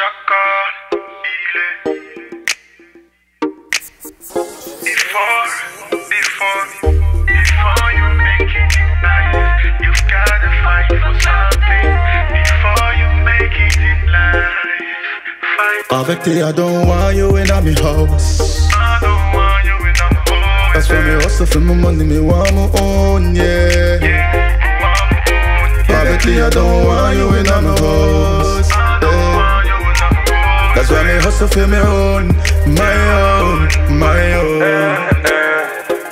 Chaka, ile. Before, before, before you make it in you've gotta fight for something. Before you make it in life, fight. Avec tes, I don't want you in my house. I don't want you in my home. That's why me hustle for my money, me want my own, yeah. Yeah, want my own, yeah. Avec tes, I don't want you in my That's why me hustle for my own, my own, my own.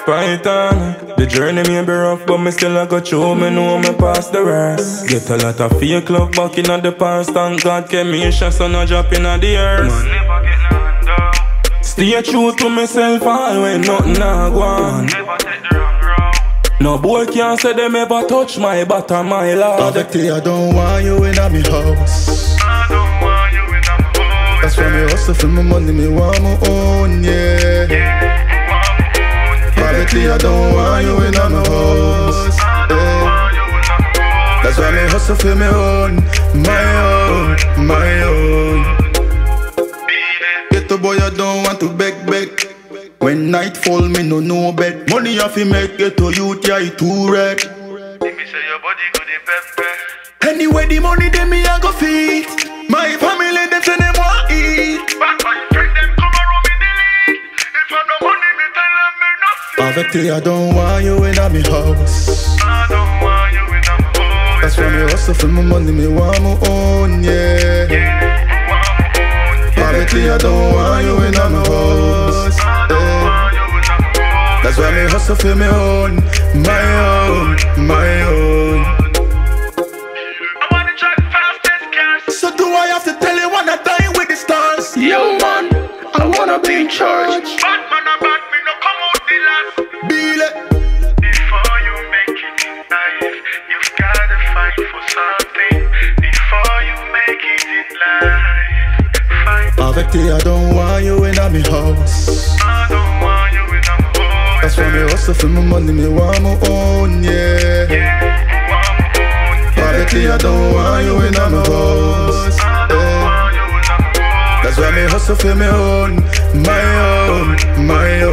Pietann, the journey may be rough, but me still a go through. Me know me pass the rest. Get a lot of fake love back in the past. Thank God kept me shot, so no drop in the earth. Never get none down. Stay true to myself, all when nothing a go on. Never take the wrong road. No boy can say them ever touch my bottom, my lord. Avec tes, I don't want you in my house. Hustle for my money, me want my own, yeah. Yeah, yeah. I don't want you in my house. You. That's why me hustle for my own, my own, my own. Get the boy, I don't want to beg, beg. When night fall, me no no bed. Money off fi make get to youth, yeah, it too red. Let me say your body good in pepper. Anyway, the money them me I go feed. My family Avec tes, I don't want you in my house. I don't want you in my home. That's why me hustle for my money, me want my own, yeah. Yeah, want my own, yeah. Avec tes, I don't want you in my house. Yeah. want you in my home. That's why me hustle for my own, my own, my own. I wanna try fastest cash. So do I have to tell you when I die with the stars? Yo, man, I wanna be in charge. It. Before you make it in life, you've gotta fight for something. Before you make it in life, fight. Avec tes, I don't want you in my house. I don't want you in my home. That's why me hustle for my money, me want my own, yeah. Yeah, want my own, yeah. I don't want you in my house. I don't yeah. want you in my home. That's why me hustle for my own, my own, my own.